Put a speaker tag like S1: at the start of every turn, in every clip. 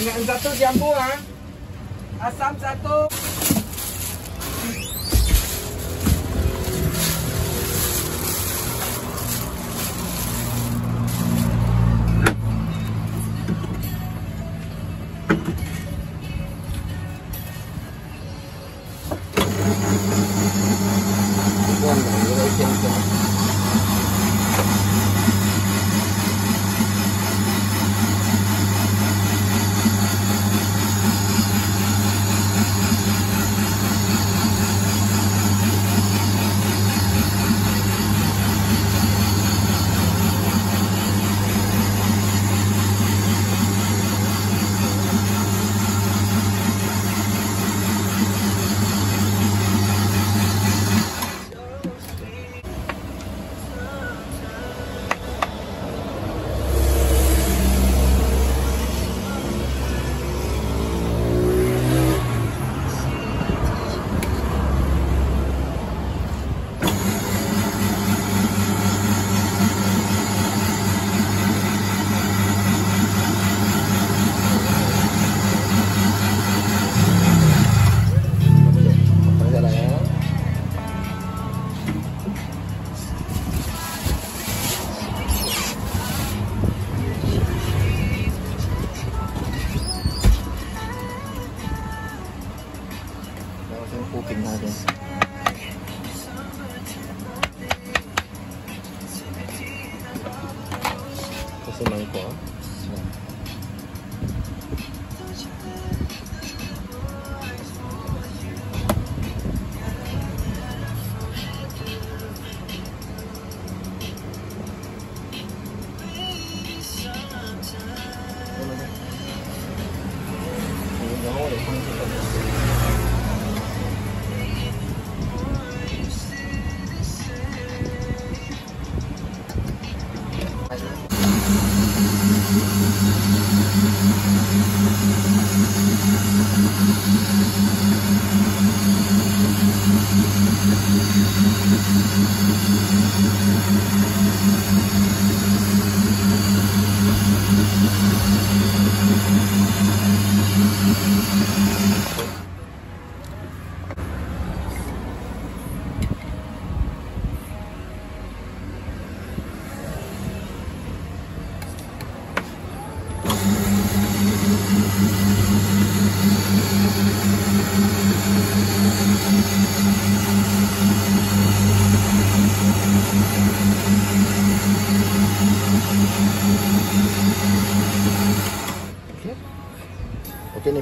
S1: minyak satu campuran asam satu.
S2: Thank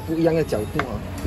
S2: 不一样的角度啊。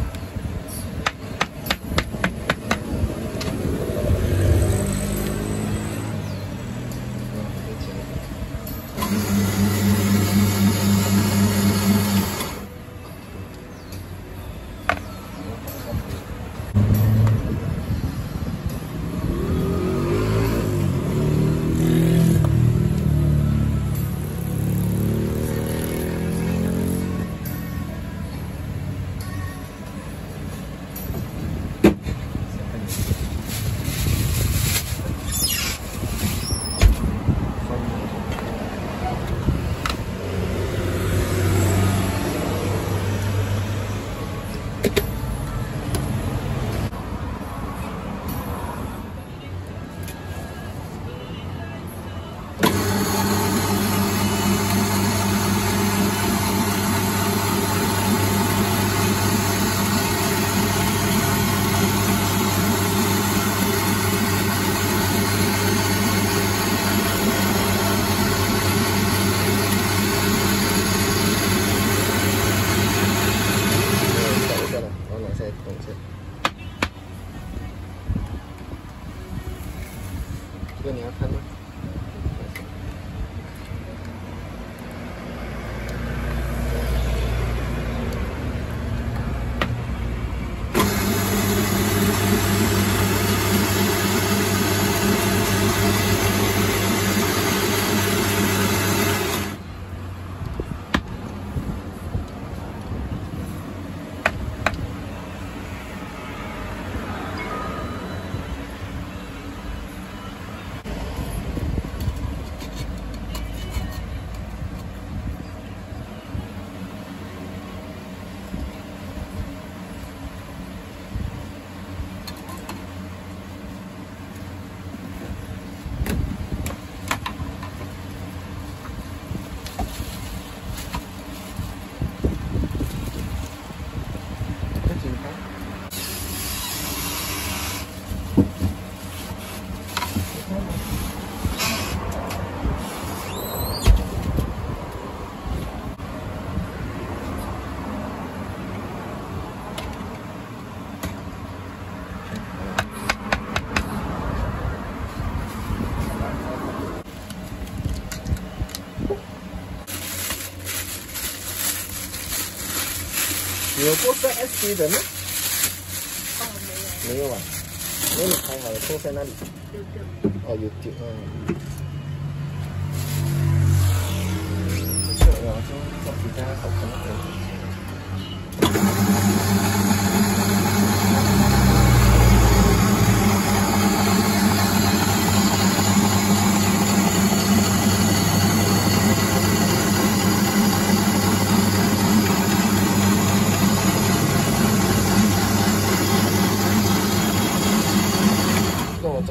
S2: 有做在 SD 的吗？
S3: 哦，没有，
S2: 没有啊，那你拍好了做在那里。
S3: 有丢。
S2: 哦，有丢嗯。不错，然后就放比较好看一